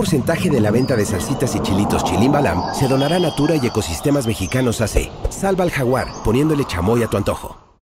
Porcentaje de la venta de salsitas y chilitos Chilimbalam se donará a Natura y Ecosistemas Mexicanos AC. Salva al jaguar, poniéndole chamoy a tu antojo.